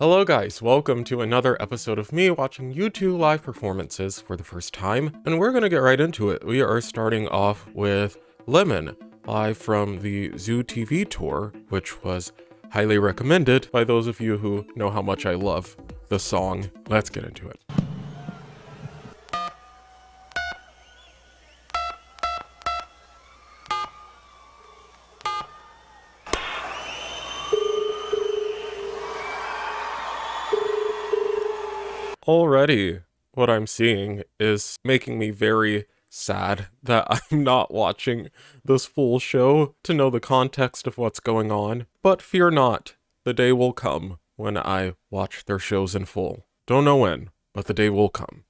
Hello guys, welcome to another episode of me watching U2 live performances for the first time, and we're gonna get right into it. We are starting off with Lemon, live from the Zoo TV tour, which was highly recommended by those of you who know how much I love the song. Let's get into it. Already, what I'm seeing is making me very sad that I'm not watching this full show to know the context of what's going on. But fear not, the day will come when I watch their shows in full. Don't know when, but the day will come.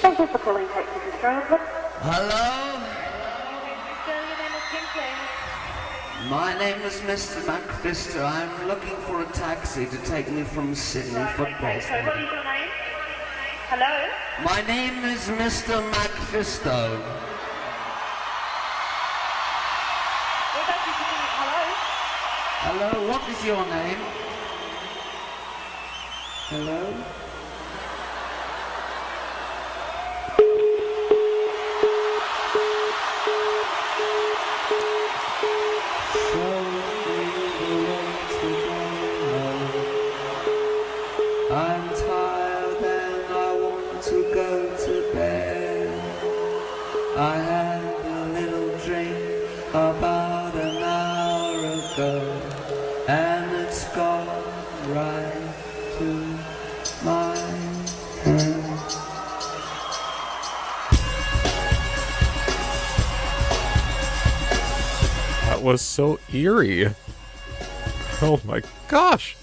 Thank you for calling Taxi Australia. Hello, my name is Mr. MacPhisto. I'm looking for a taxi to take me from Sydney Football Okay, so what Stadium. is your name? Hello? My name is Mr. MacPhisto. What about you speaking? Hello? Hello, what is your name? Hello? Was so eerie. Oh my gosh.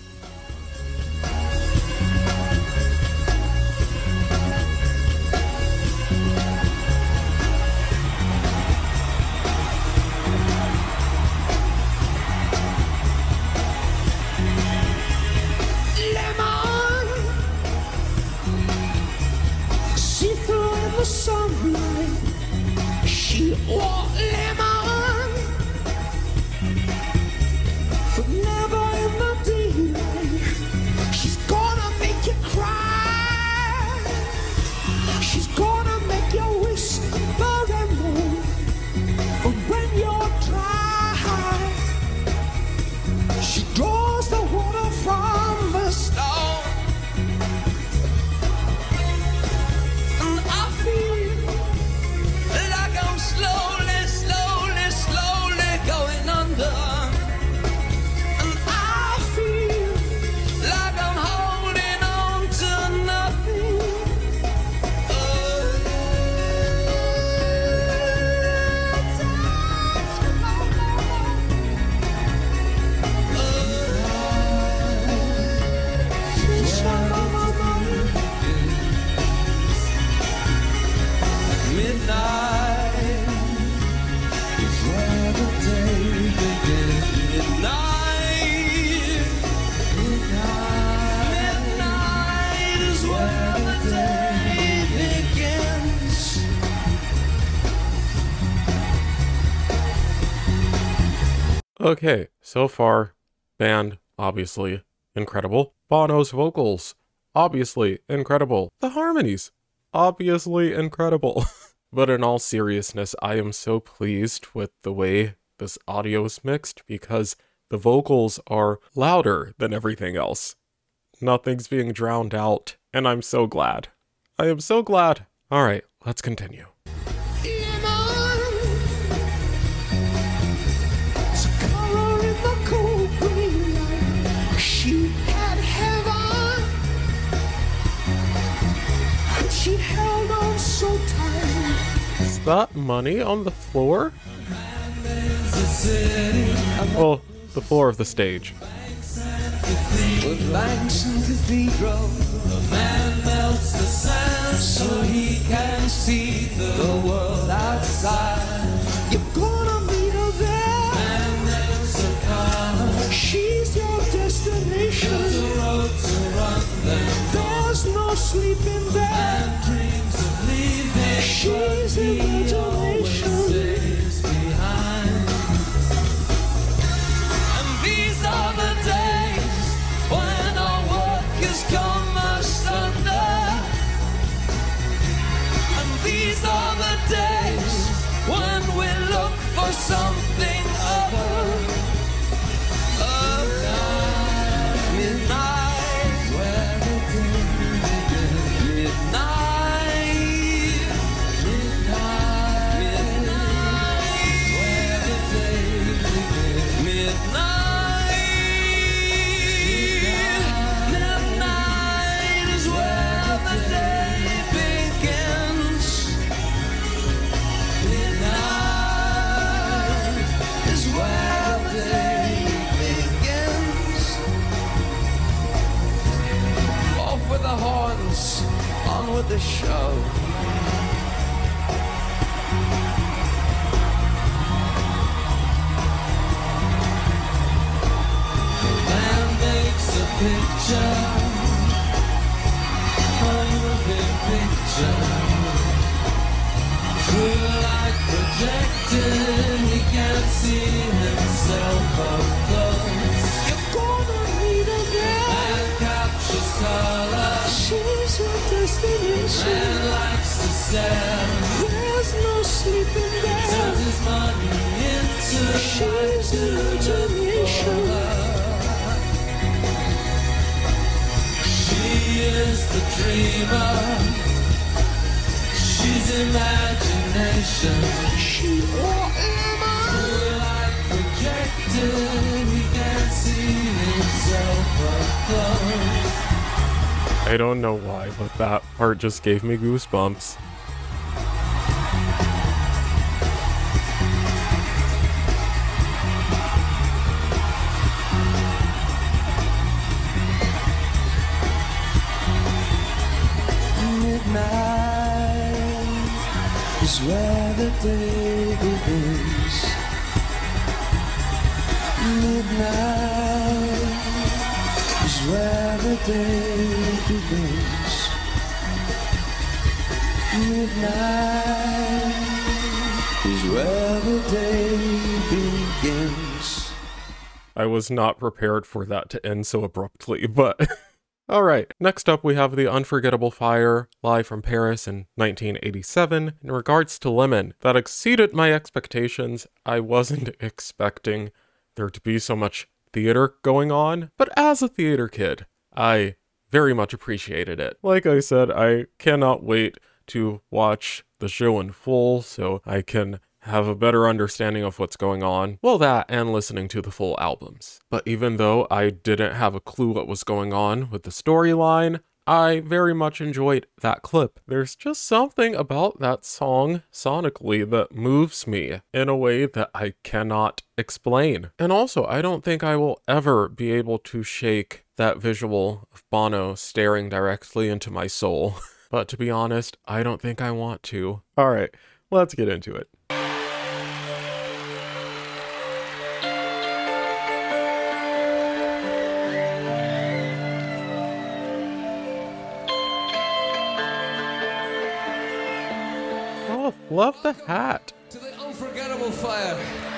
Okay, so far, band, obviously, incredible. Bono's vocals, obviously, incredible. The harmonies, obviously, incredible. but in all seriousness, I am so pleased with the way this audio is mixed because the vocals are louder than everything else. Nothing's being drowned out, and I'm so glad. I am so glad. Alright, let's continue. That money on the floor? Oh, the floor of the stage. She's your destination. There's no sleeping there. She's behind. Likes. There's no sleeping Turns his money into She's imagination. She is the dreamer. She's imagination. She or Emma. Like projected, he can't see himself up close. I don't know why, but that part just gave me goosebumps. Midnight is where the day begins. Midnight is where the day begins. I was not prepared for that to end so abruptly, but. Alright, next up we have The Unforgettable Fire, live from Paris in 1987. In regards to Lemon, that exceeded my expectations. I wasn't expecting there to be so much theater going on, but as a theater kid, I very much appreciated it. Like I said, I cannot wait to watch the show in full so I can have a better understanding of what's going on. Well, that and listening to the full albums. But even though I didn't have a clue what was going on with the storyline, I very much enjoyed that clip. There's just something about that song sonically that moves me in a way that I cannot explain. And also, I don't think I will ever be able to shake that visual of Bono staring directly into my soul. but to be honest, I don't think I want to. All right, let's get into it. Love the hat. To the unforgettable fire.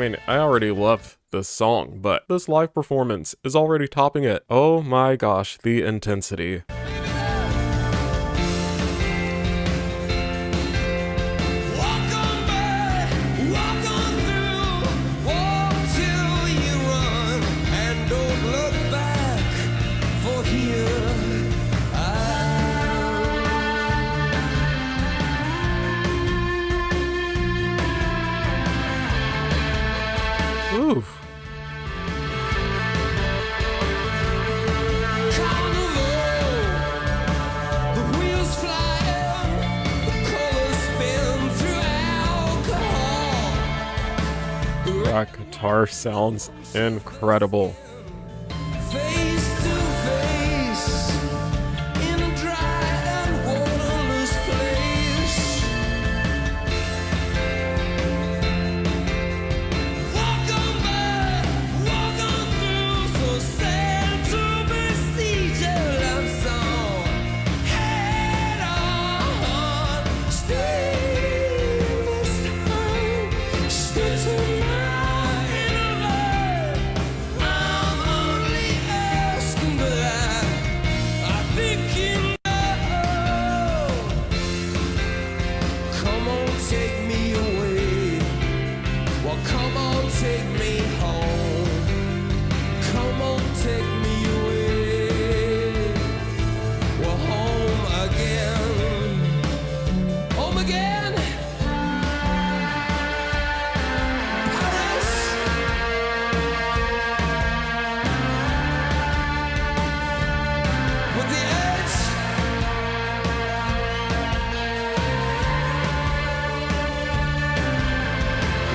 Mean, I already love this song, but this live performance is already topping it. Oh my gosh, the intensity. Sounds incredible.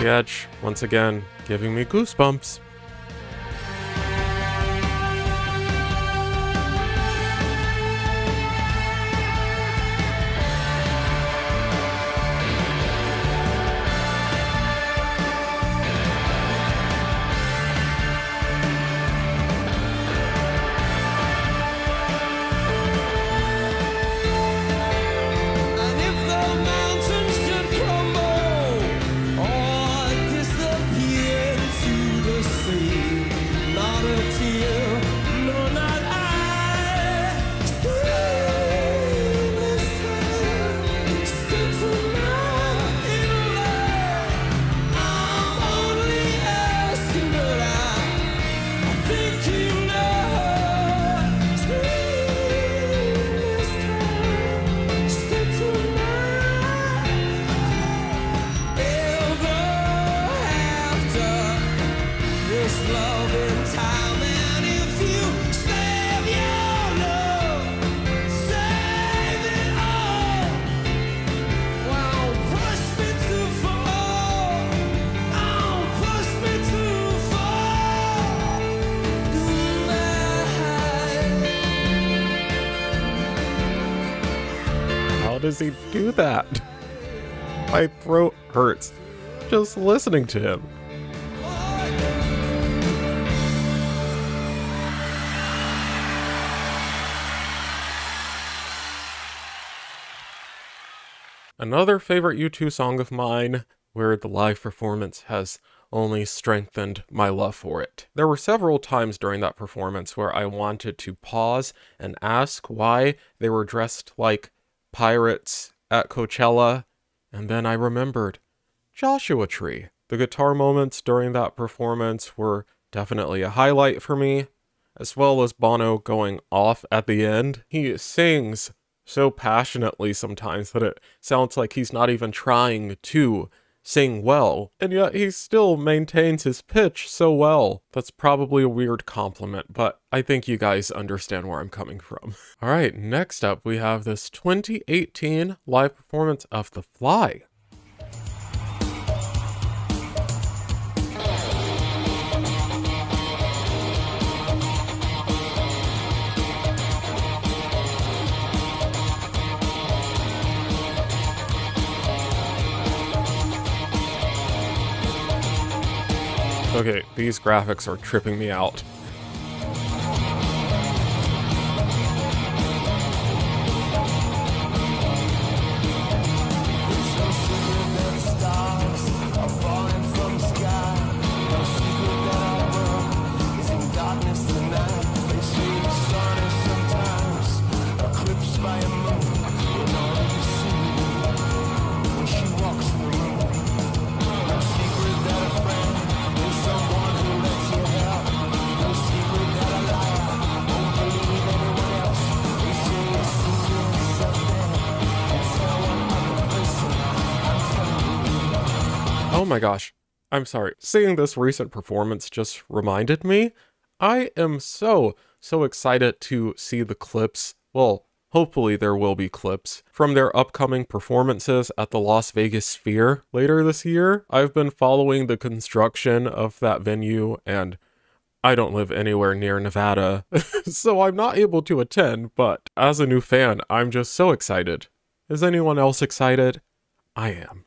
Edge, once again, giving me goosebumps. Does he do that? My throat hurts just listening to him. Another favorite U2 song of mine, where the live performance has only strengthened my love for it. There were several times during that performance where I wanted to pause and ask why they were dressed like pirates at Coachella, and then I remembered Joshua Tree. The guitar moments during that performance were definitely a highlight for me, as well as Bono going off at the end. He sings so passionately sometimes that it sounds like he's not even trying to sing well, and yet he still maintains his pitch so well. That's probably a weird compliment, but I think you guys understand where I'm coming from. All right, next up we have this 2018 live performance of The Fly. Okay, these graphics are tripping me out. Oh my gosh. I'm sorry. Seeing this recent performance just reminded me. I am so, so excited to see the clips. Well, hopefully there will be clips from their upcoming performances at the Las Vegas Sphere later this year. I've been following the construction of that venue and I don't live anywhere near Nevada, so I'm not able to attend, but as a new fan, I'm just so excited. Is anyone else excited? I am.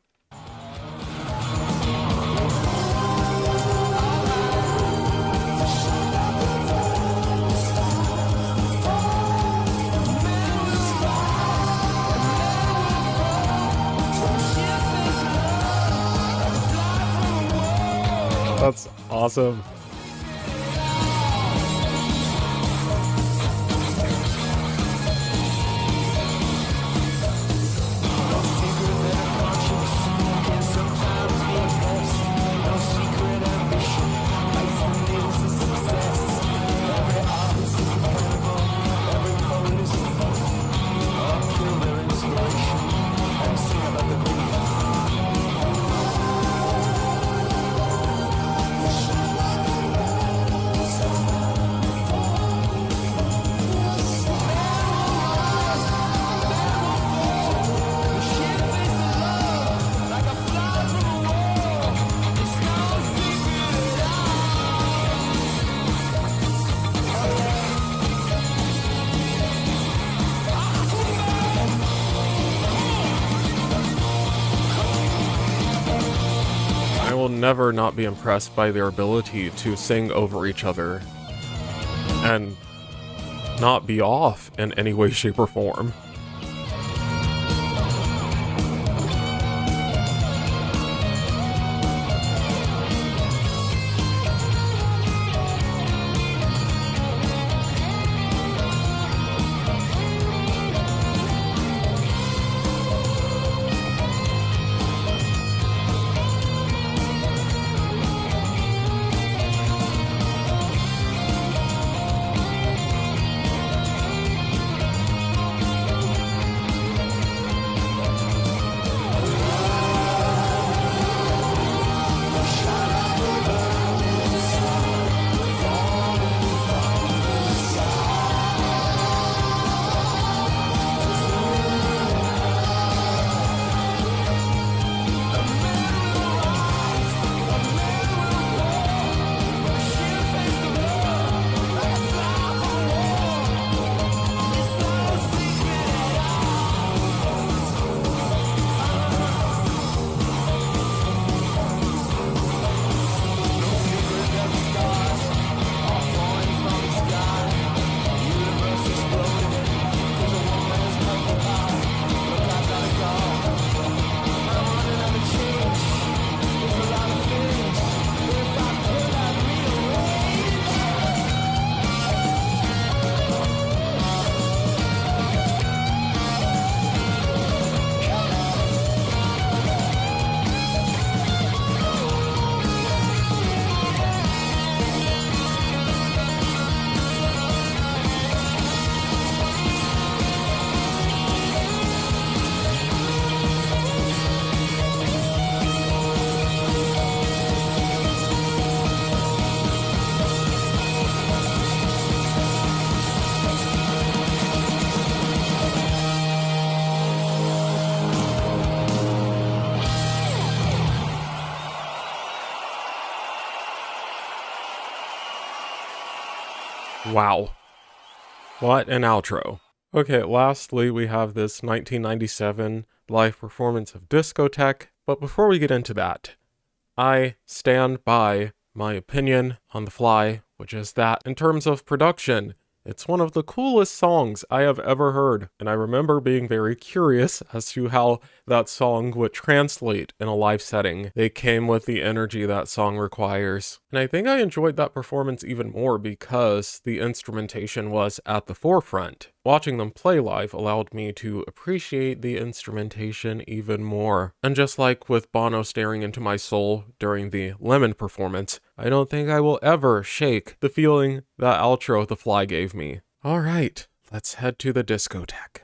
That's awesome. Never not be impressed by their ability to sing over each other and not be off in any way, shape, or form. Wow. What an outro. Okay, lastly, we have this 1997 live performance of Discotheque, but before we get into that, I stand by my opinion on the fly, which is that in terms of production, it's one of the coolest songs I have ever heard, and I remember being very curious as to how that song would translate in a live setting. They came with the energy that song requires. And I think I enjoyed that performance even more because the instrumentation was at the forefront. Watching them play live allowed me to appreciate the instrumentation even more. And just like with Bono staring into my soul during the Lemon performance, I don't think I will ever shake the feeling that outro The Fly gave me. Alright, let's head to the discotheque.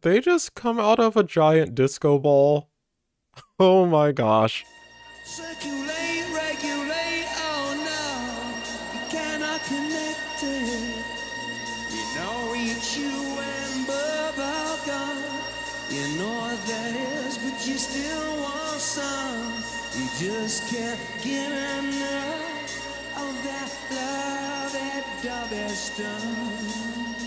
Did they just come out of a giant disco ball? Oh my gosh. Circulate, regulate, oh no, you cannot connect it. You know you and. You know that is, but you still want some. You just can't get enough of that love that done.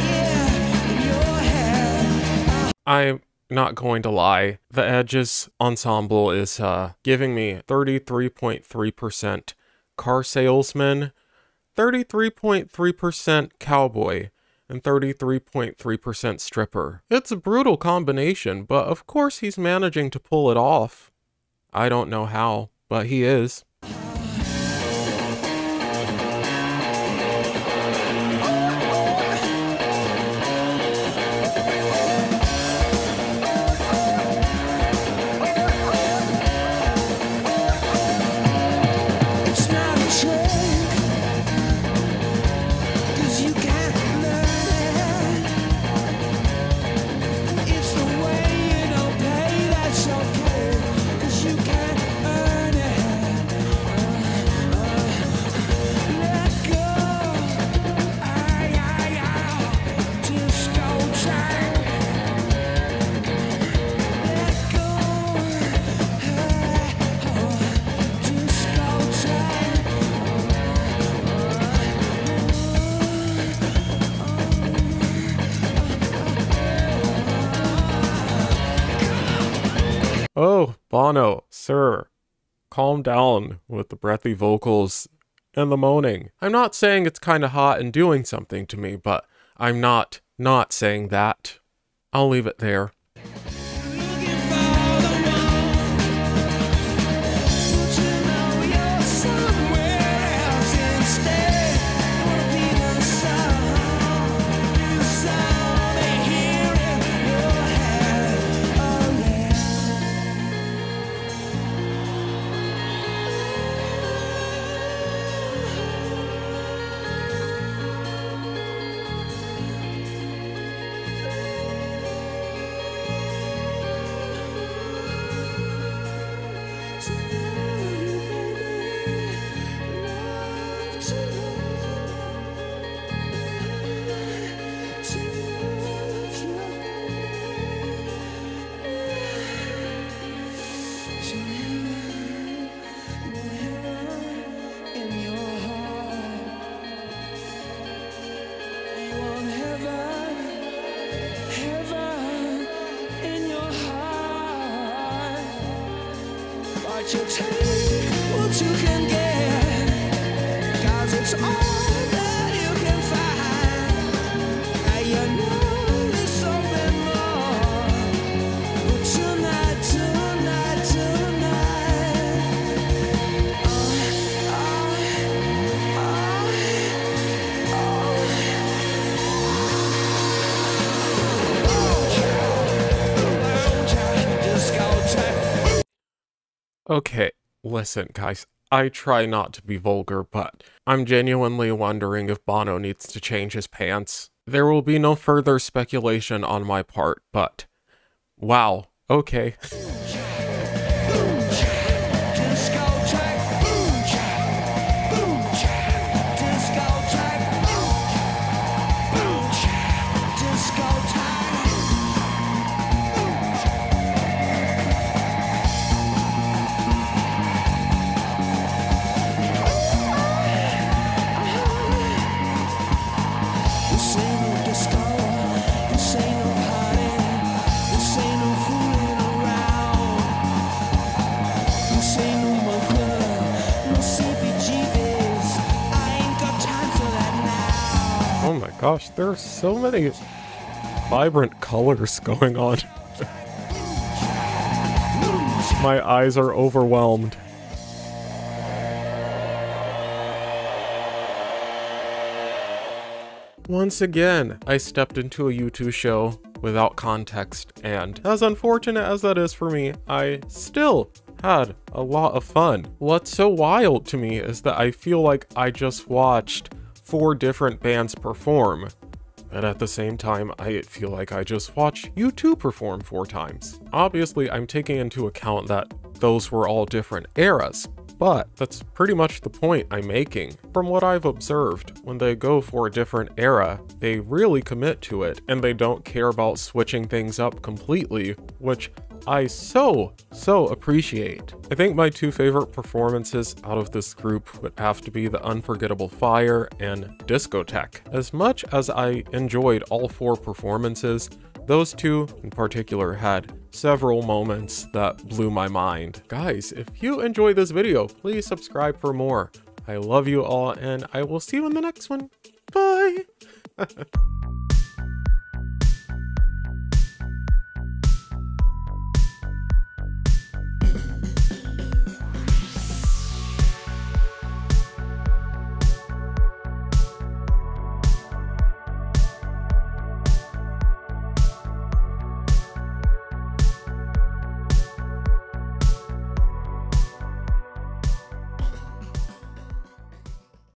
Hear in your head. I'm not going to lie. The Edges ensemble is uh, giving me 33.3% car salesman, 33.3% cowboy, and 33.3% stripper. It's a brutal combination, but of course he's managing to pull it off. I don't know how, but he is. Bono, sir, calm down with the breathy vocals and the moaning. I'm not saying it's kind of hot and doing something to me, but I'm not not saying that. I'll leave it there. Okay, listen, guys. I try not to be vulgar, but I'm genuinely wondering if Bono needs to change his pants. There will be no further speculation on my part, but wow, okay. Oh my gosh, there are so many vibrant colors going on. my eyes are overwhelmed. Once again, I stepped into a U2 show without context, and as unfortunate as that is for me, I still had a lot of fun. What's so wild to me is that I feel like I just watched four different bands perform, and at the same time, I feel like I just watched U2 perform four times. Obviously, I'm taking into account that those were all different eras, But that's pretty much the point I'm making. From what I've observed, when they go for a different era, they really commit to it, and they don't care about switching things up completely, which I so, so appreciate. I think my two favorite performances out of this group would have to be The Unforgettable Fire and Discotheque. As much as I enjoyed all four performances, those two in particular had several moments that blew my mind. Guys, if you enjoyed this video, please subscribe for more. I love you all, and I will see you in the next one. Bye!